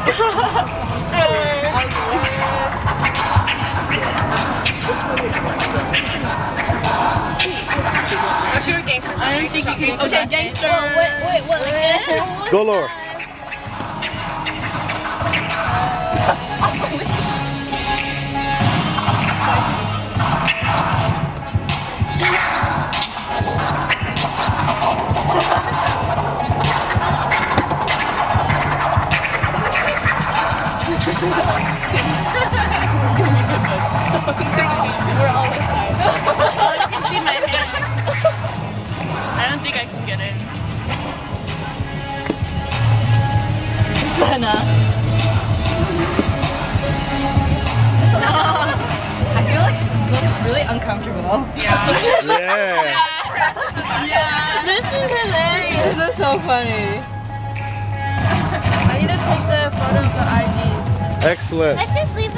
What's your gangster? I don't think you can. Okay, gangster. Oh, wait, wait, what? Like this? Go lower. We're all inside. Oh, you can see my hand. I don't think I can get in. Senna. I feel like it looks really uncomfortable. Yeah. Yeah. Yeah. This is hilarious. This is so funny. Excellent. Let's just leave